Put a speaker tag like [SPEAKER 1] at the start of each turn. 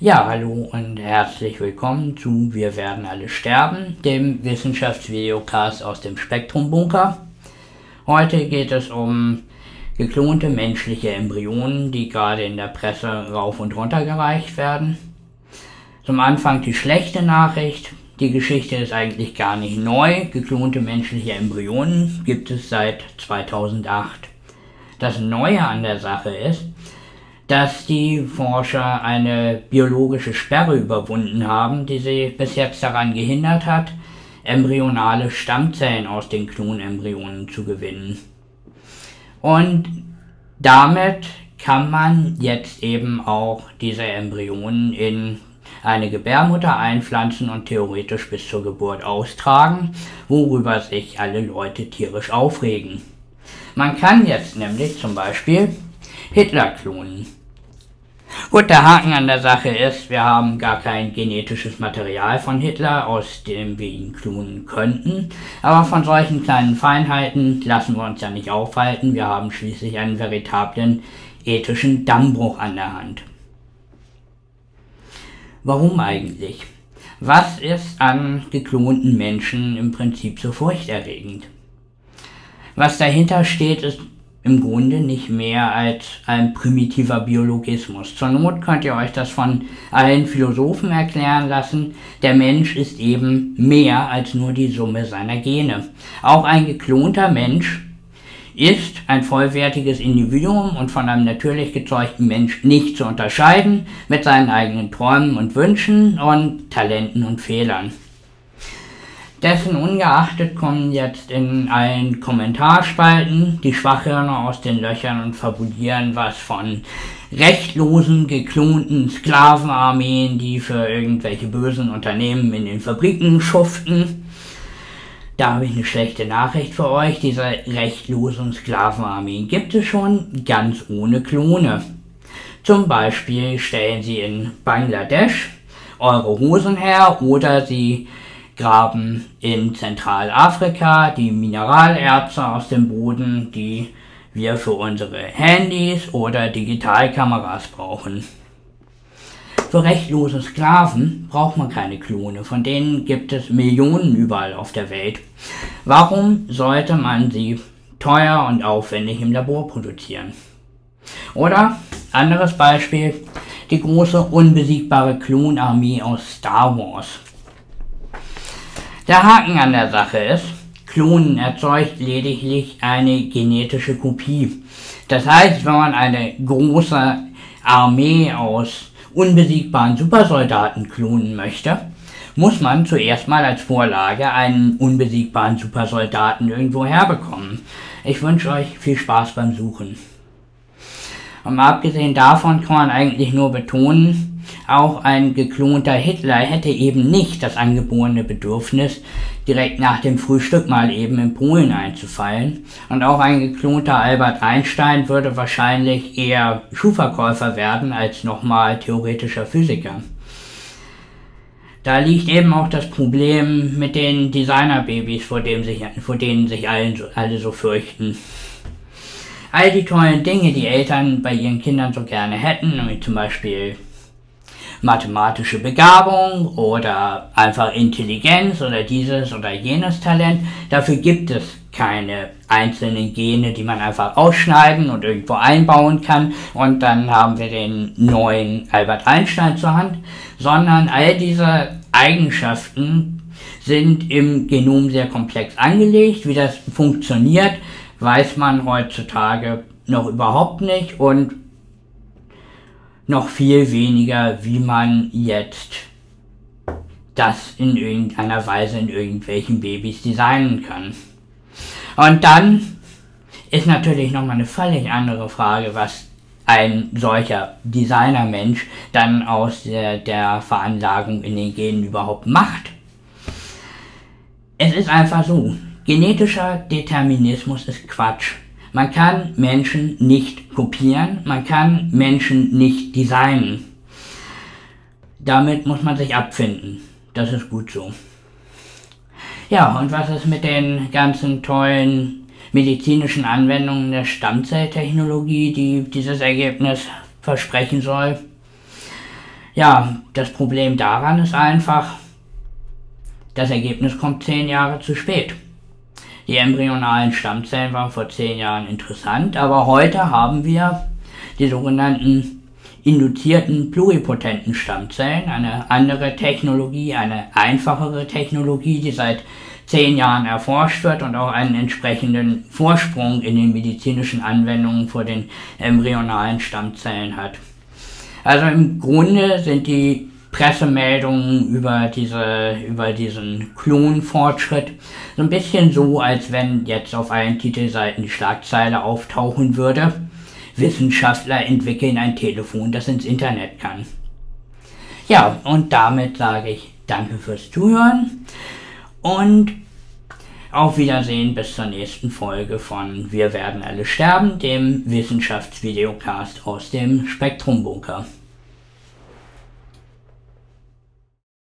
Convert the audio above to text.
[SPEAKER 1] Ja, hallo und herzlich willkommen zu Wir werden alle sterben, dem Wissenschaftsvideocast aus dem Spektrumbunker. Heute geht es um geklonte menschliche Embryonen, die gerade in der Presse rauf und runter gereicht werden. Zum Anfang die schlechte Nachricht. Die Geschichte ist eigentlich gar nicht neu. Geklonte menschliche Embryonen gibt es seit 2008. Das Neue an der Sache ist, dass die Forscher eine biologische Sperre überwunden haben, die sie bis jetzt daran gehindert hat, embryonale Stammzellen aus den Klonembryonen zu gewinnen. Und damit kann man jetzt eben auch diese Embryonen in eine Gebärmutter einpflanzen und theoretisch bis zur Geburt austragen, worüber sich alle Leute tierisch aufregen. Man kann jetzt nämlich zum Beispiel Hitler klonen. Gut, der Haken an der Sache ist, wir haben gar kein genetisches Material von Hitler, aus dem wir ihn klonen könnten. Aber von solchen kleinen Feinheiten lassen wir uns ja nicht aufhalten. Wir haben schließlich einen veritablen ethischen Dammbruch an der Hand. Warum eigentlich? Was ist an geklonten Menschen im Prinzip so furchterregend? Was dahinter steht, ist im Grunde nicht mehr als ein primitiver Biologismus. Zur Not könnt ihr euch das von allen Philosophen erklären lassen. Der Mensch ist eben mehr als nur die Summe seiner Gene. Auch ein geklonter Mensch ist ein vollwertiges Individuum und von einem natürlich gezeugten Mensch nicht zu unterscheiden mit seinen eigenen Träumen und Wünschen und Talenten und Fehlern. Dessen ungeachtet kommen jetzt in allen Kommentarspalten die Schwachhirne aus den Löchern und fabulieren was von rechtlosen, geklonten Sklavenarmeen, die für irgendwelche bösen Unternehmen in den Fabriken schuften. Da habe ich eine schlechte Nachricht für euch. Diese rechtlosen Sklavenarmeen gibt es schon ganz ohne Klone. Zum Beispiel stellen sie in Bangladesch eure Hosen her oder sie graben in Zentralafrika die Mineralerze aus dem Boden, die wir für unsere Handys oder Digitalkameras brauchen. Für rechtlose Sklaven braucht man keine Klone, von denen gibt es Millionen überall auf der Welt. Warum sollte man sie teuer und aufwendig im Labor produzieren? Oder, anderes Beispiel, die große unbesiegbare Klonarmee aus Star Wars. Der Haken an der Sache ist, Klonen erzeugt lediglich eine genetische Kopie. Das heißt, wenn man eine große Armee aus unbesiegbaren Supersoldaten klonen möchte, muss man zuerst mal als Vorlage einen unbesiegbaren Supersoldaten irgendwo herbekommen. Ich wünsche euch viel Spaß beim Suchen. Und abgesehen davon kann man eigentlich nur betonen, auch ein geklonter Hitler hätte eben nicht das angeborene Bedürfnis, direkt nach dem Frühstück mal eben in Polen einzufallen. Und auch ein geklonter Albert Einstein würde wahrscheinlich eher Schuhverkäufer werden als nochmal theoretischer Physiker. Da liegt eben auch das Problem mit den Designerbabys, vor, dem sich, vor denen sich allen, alle so fürchten. All die tollen Dinge, die Eltern bei ihren Kindern so gerne hätten, wie zum Beispiel mathematische Begabung oder einfach Intelligenz oder dieses oder jenes Talent. Dafür gibt es keine einzelnen Gene, die man einfach ausschneiden und irgendwo einbauen kann und dann haben wir den neuen Albert Einstein zur Hand, sondern all diese Eigenschaften sind im Genom sehr komplex angelegt. Wie das funktioniert, weiß man heutzutage noch überhaupt nicht und noch viel weniger, wie man jetzt das in irgendeiner Weise in irgendwelchen Babys designen kann. Und dann ist natürlich nochmal eine völlig andere Frage, was ein solcher Designermensch dann aus der, der Veranlagung in den Genen überhaupt macht. Es ist einfach so, genetischer Determinismus ist Quatsch. Man kann Menschen nicht kopieren, man kann Menschen nicht designen. Damit muss man sich abfinden. Das ist gut so. Ja, und was ist mit den ganzen tollen medizinischen Anwendungen der Stammzelltechnologie, die dieses Ergebnis versprechen soll? Ja, das Problem daran ist einfach, das Ergebnis kommt zehn Jahre zu spät. Die embryonalen Stammzellen waren vor zehn Jahren interessant, aber heute haben wir die sogenannten induzierten pluripotenten Stammzellen, eine andere Technologie, eine einfachere Technologie, die seit zehn Jahren erforscht wird und auch einen entsprechenden Vorsprung in den medizinischen Anwendungen vor den embryonalen Stammzellen hat. Also im Grunde sind die Pressemeldungen über diese, über diesen Klonfortschritt so ein bisschen so, als wenn jetzt auf allen Titelseiten die Schlagzeile auftauchen würde. Wissenschaftler entwickeln ein Telefon, das ins Internet kann. Ja, und damit sage ich danke fürs Zuhören und auf Wiedersehen bis zur nächsten Folge von Wir werden alle sterben, dem Wissenschaftsvideocast aus dem Spektrumbunker.